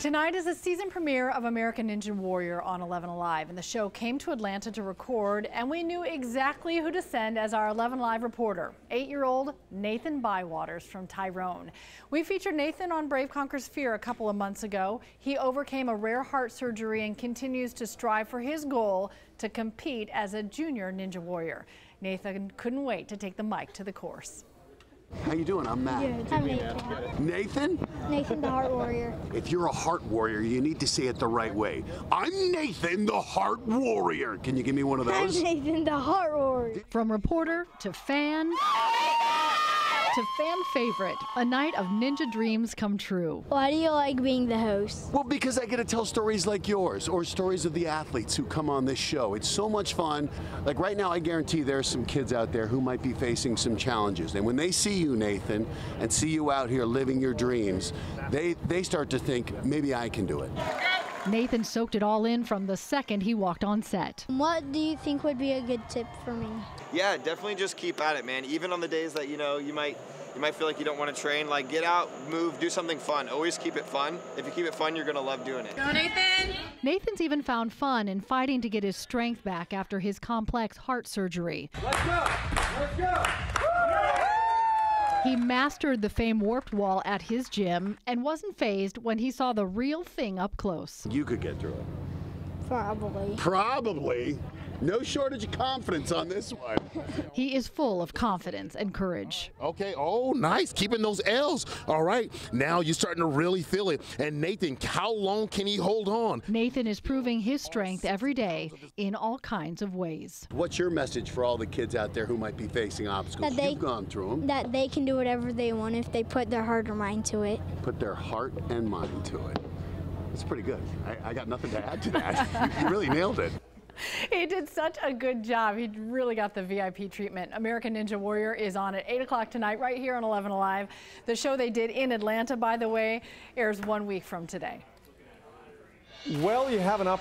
Tonight is the season premiere of American Ninja Warrior on 11 Alive, and the show came to Atlanta to record, and we knew exactly who to send as our 11 Alive reporter, eight-year-old Nathan Bywaters from Tyrone. We featured Nathan on Brave Conquers Fear a couple of months ago. He overcame a rare heart surgery and continues to strive for his goal to compete as a junior Ninja Warrior. Nathan couldn't wait to take the mic to the course. How you doing? I'm Matt. Good. I'm Nathan. Nathan? Nathan the Heart Warrior. If you're a heart warrior, you need to say it the right way. I'm Nathan the Heart Warrior. Can you give me one of those? I'm those? Nathan the Heart Warrior. From reporter to fan to fan favorite, a night of ninja dreams come true. Why do you like being the host? Well, because I get to tell stories like yours or stories of the athletes who come on this show. It's so much fun. Like right now, I guarantee there's some kids out there who might be facing some challenges. And when they see you, Nathan, and see you out here living your dreams, they, they start to think, maybe I can do it. Nathan soaked it all in from the second he walked on set. What do you think would be a good tip for me? Yeah, definitely just keep at it, man. Even on the days that you know you might you might feel like you don't want to train, like get out, move, do something fun. Always keep it fun. If you keep it fun, you're gonna love doing it. Go, Nathan! Nathan's even found fun in fighting to get his strength back after his complex heart surgery. Let's go! Let's go! He mastered the fame warped wall at his gym and wasn't fazed when he saw the real thing up close. You could get through it. Probably. Probably. No shortage of confidence on this one. He is full of confidence and courage. Okay, oh, nice. Keeping those L's. All right, now you're starting to really feel it. And Nathan, how long can he hold on? Nathan is proving his strength every day in all kinds of ways. What's your message for all the kids out there who might be facing obstacles? That they- You've gone through them. That they can do whatever they want if they put their heart or mind to it. Put their heart and mind to it. It's pretty good. I, I got nothing to add to that. you really nailed it. He did such a good job. He really got the VIP treatment. American Ninja Warrior is on at 8 o'clock tonight right here on 11 Alive. The show they did in Atlanta, by the way, airs one week from today. Well, you have an opportunity.